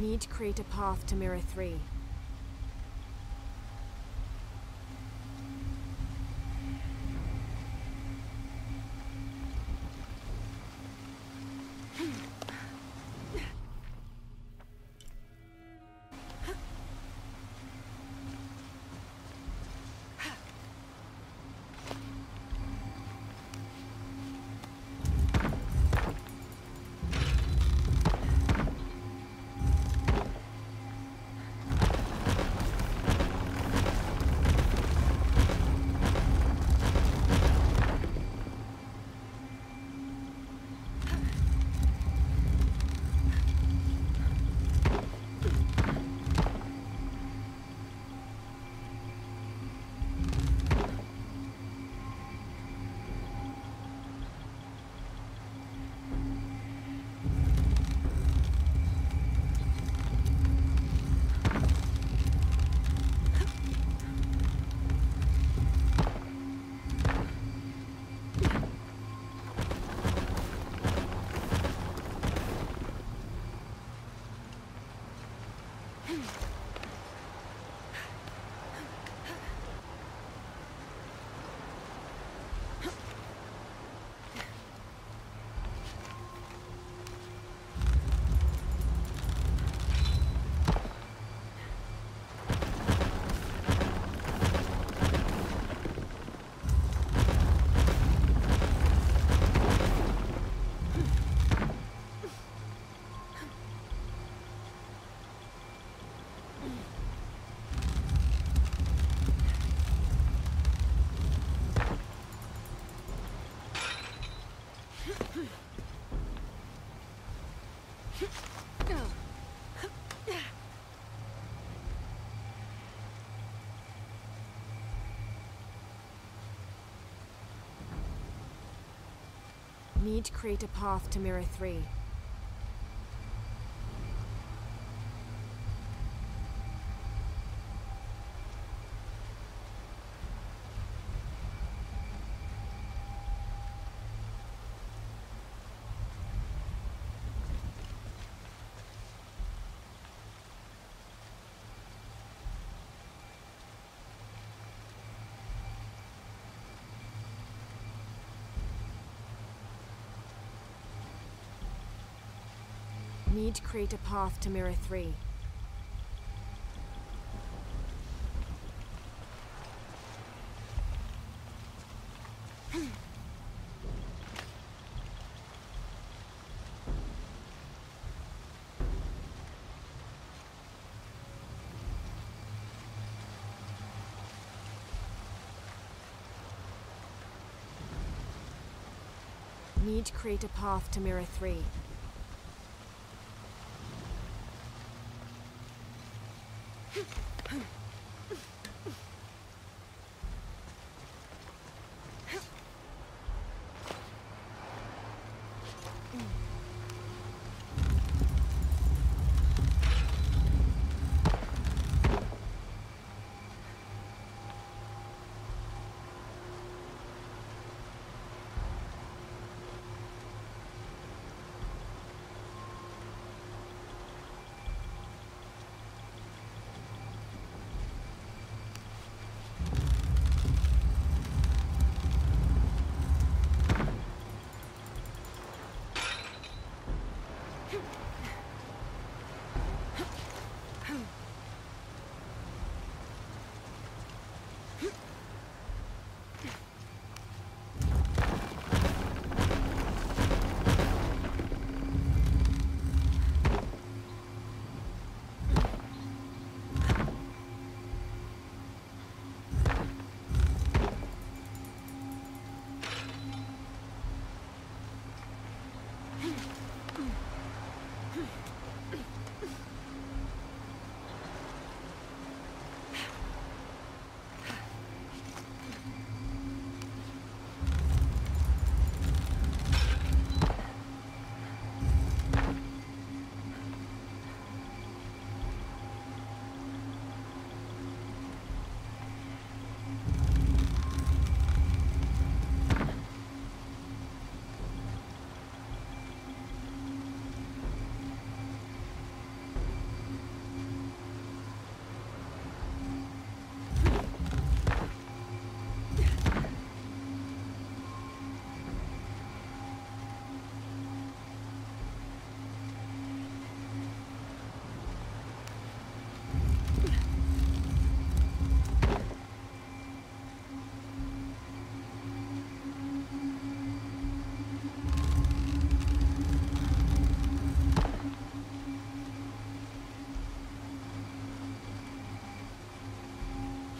Need to create a path to Mirror 3. Need to create a path to Mirror 3. Need to create a path to Mirror 3. Need to create a path to Mirror 3.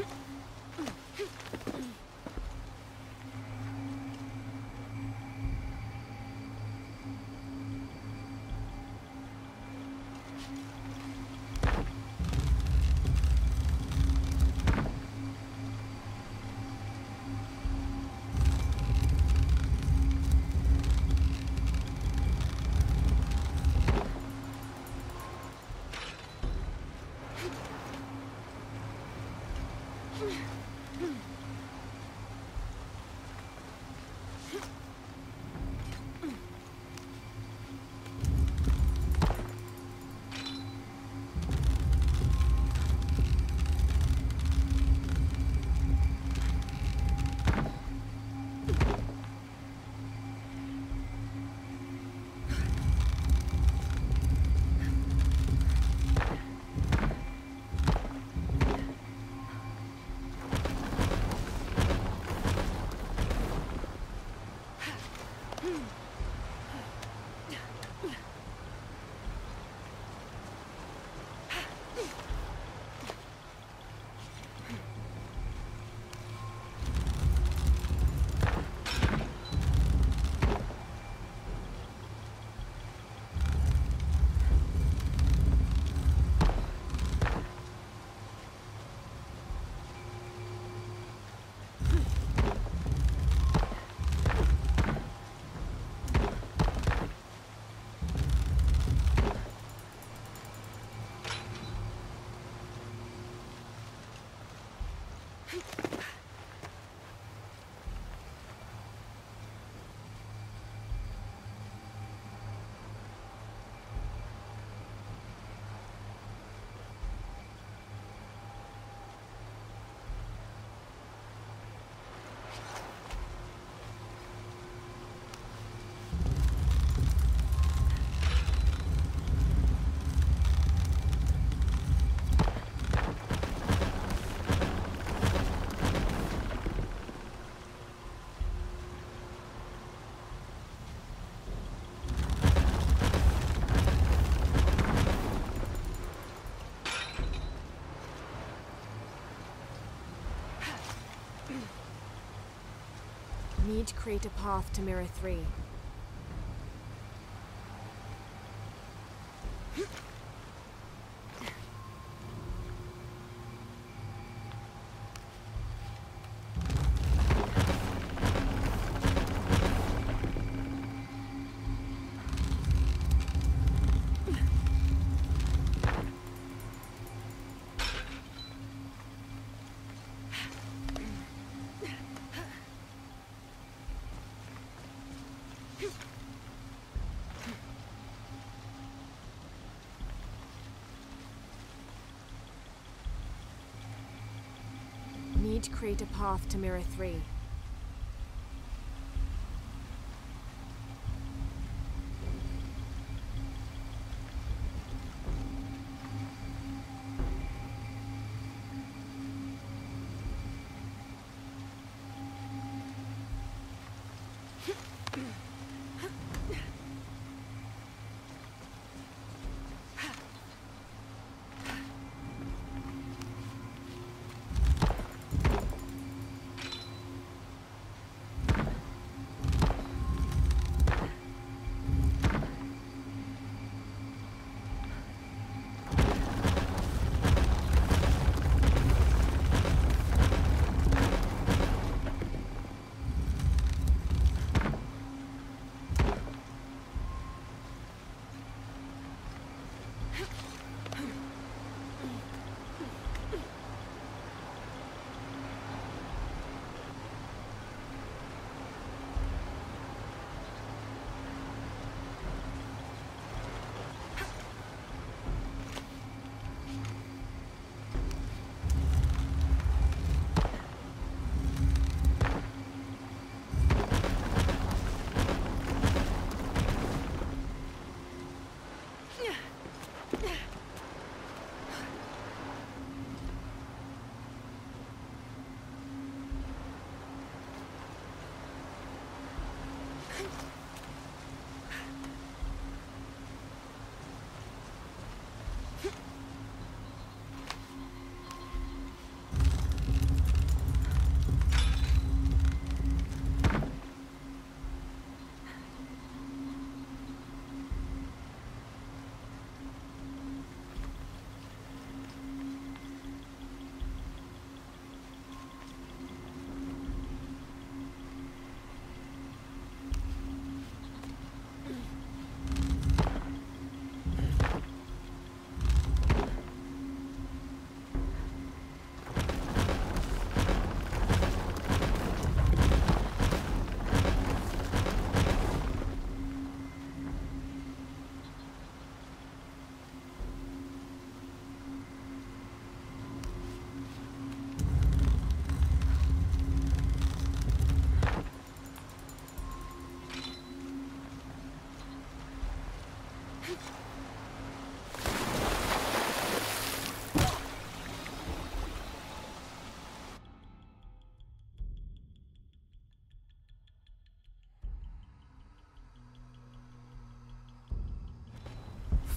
Mm-hmm. Need to create a path to Mirror 3. Need to create a path to Mirror 3.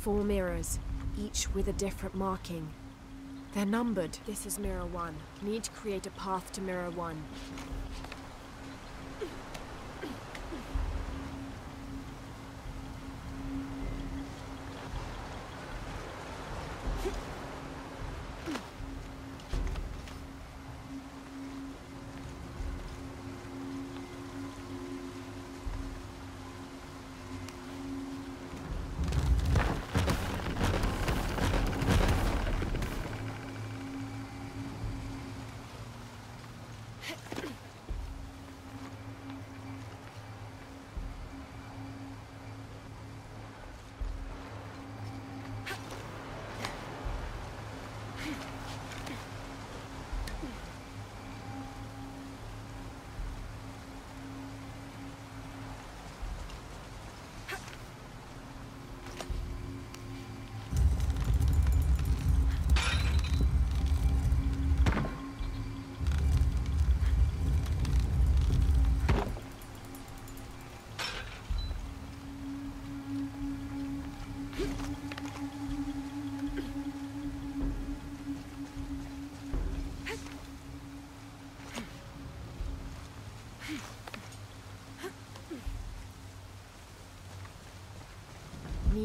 Four mirrors, each with a different marking. They're numbered. This is Mirror 1. Need to create a path to Mirror 1.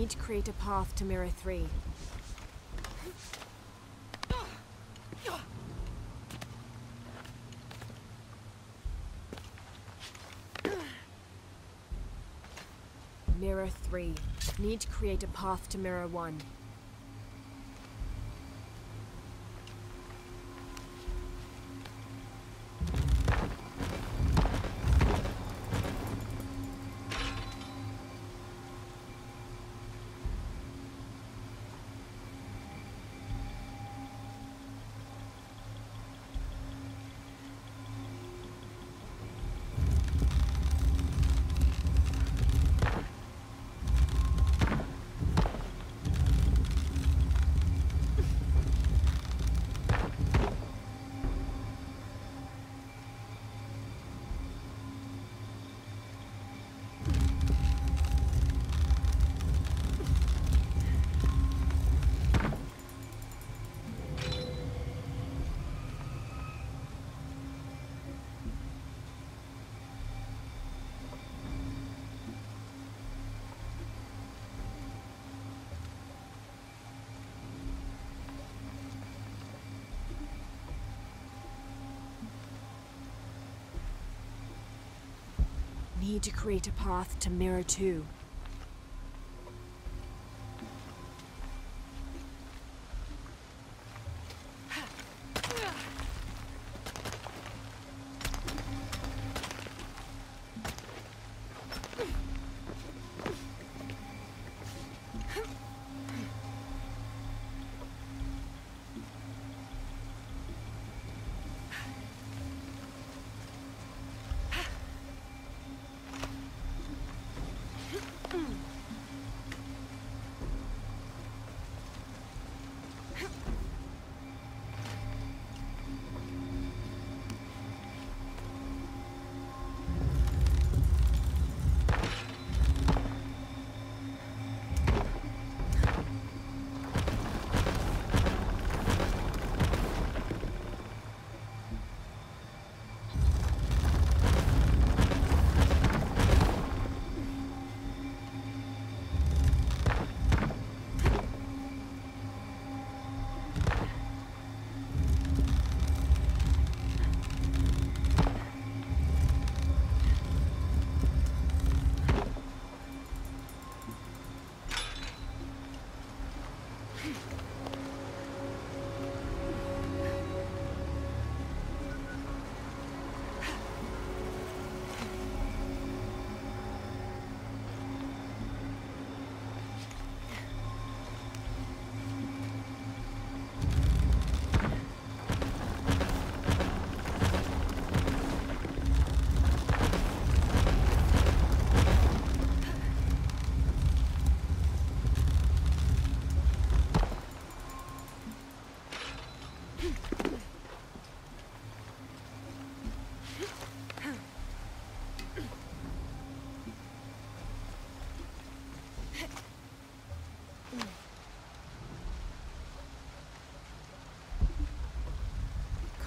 Need to create a path to Mirror 3. Mirror 3. Need to create a path to Mirror 1. Need to create a path to Mirror 2.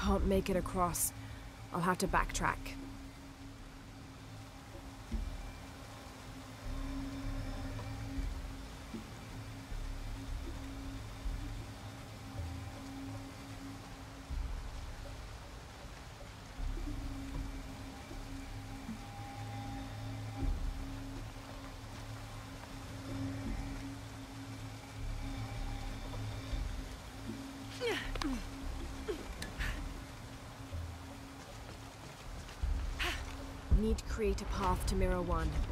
Can't make it across. I'll have to backtrack. Create a path to Mirror 1.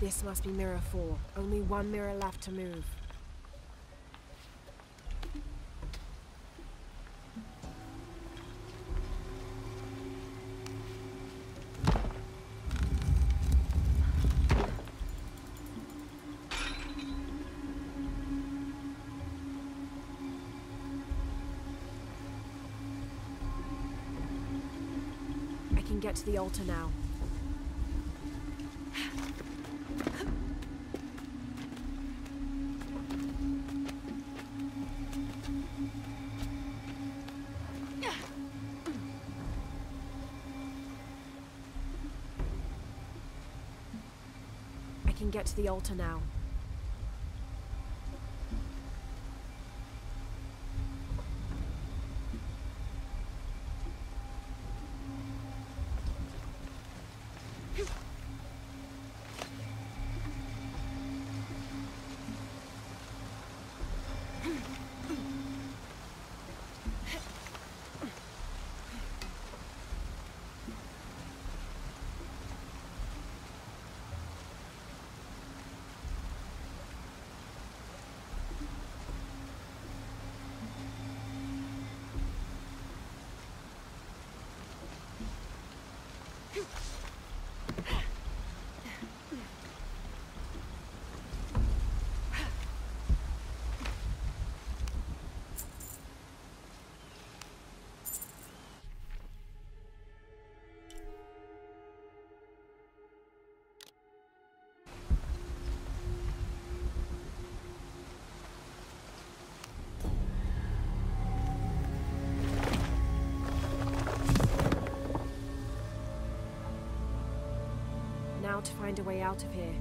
This must be Mirror 4. Only one mirror left to move. I can get to the altar now. Get to the altar now. To find a way out of here.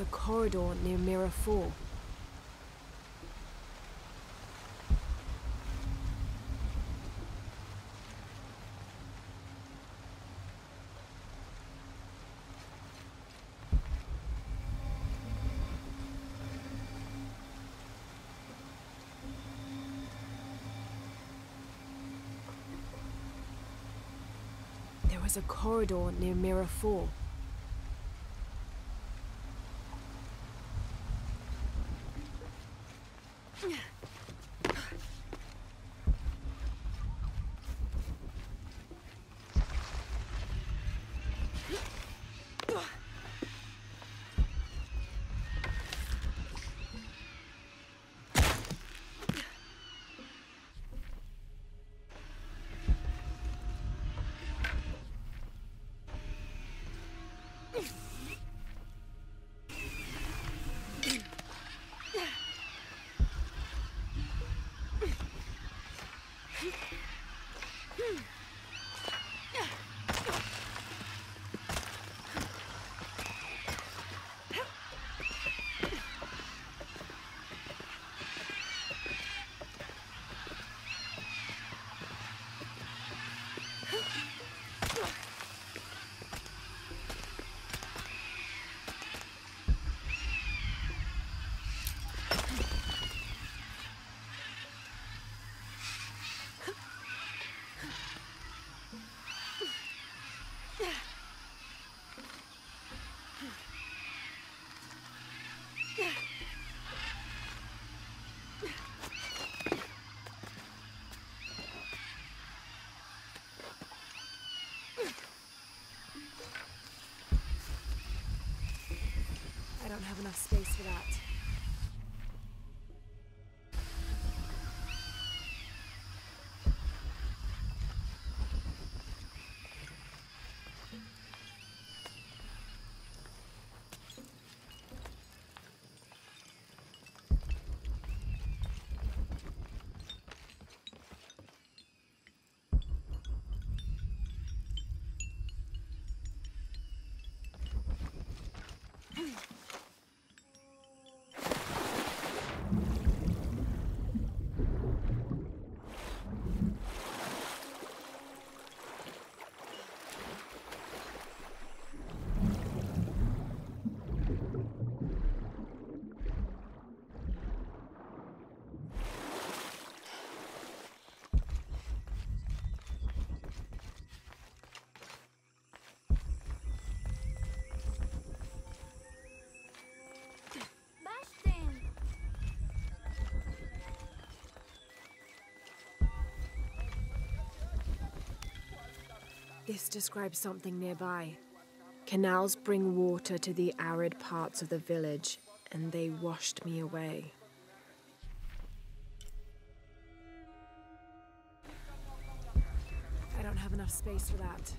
a corridor near Mirror 4. There was a corridor near Mirror 4. Yeah. Enough space for that. This describes something nearby. Canals bring water to the arid parts of the village, and they washed me away. I don't have enough space for that.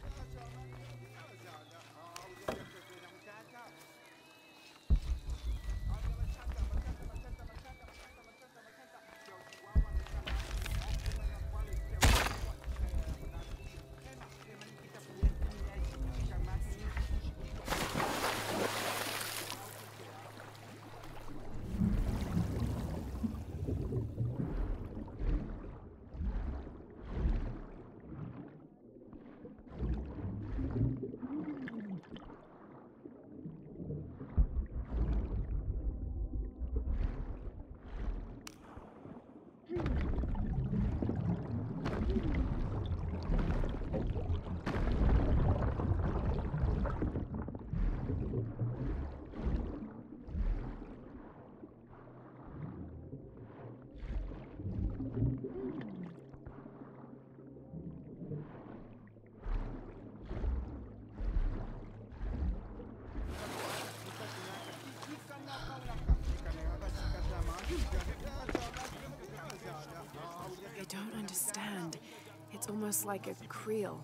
I don't understand. It's almost like a creel.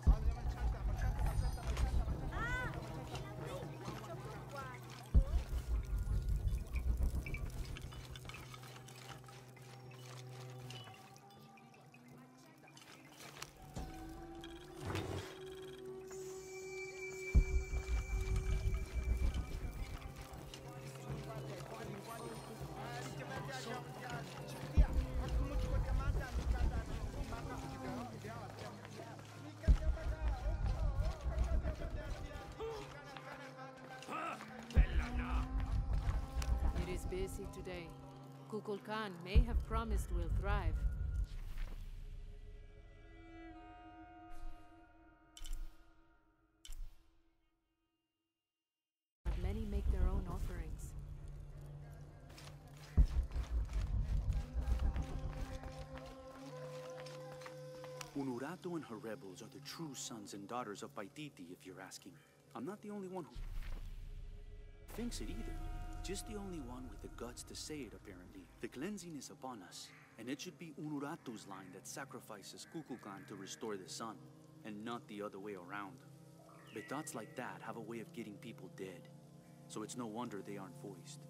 promised will thrive. Many make their own offerings. Unuratu and her rebels are the true sons and daughters of Paititi, if you're asking. I'm not the only one who thinks it either. Just the only one with the guts to say it, apparently. The cleansing is upon us, and it should be Unuratu's line that sacrifices Kukulkan to restore the sun, and not the other way around. But thoughts like that have a way of getting people dead, so it's no wonder they aren't voiced.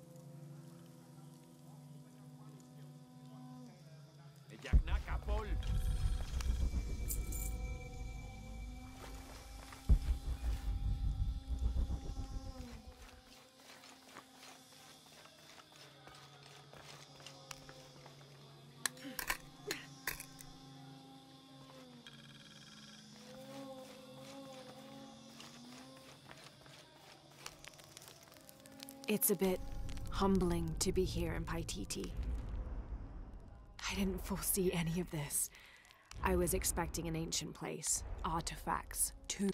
It's a bit humbling to be here in Paititi. I didn't foresee any of this. I was expecting an ancient place, artifacts, tombs.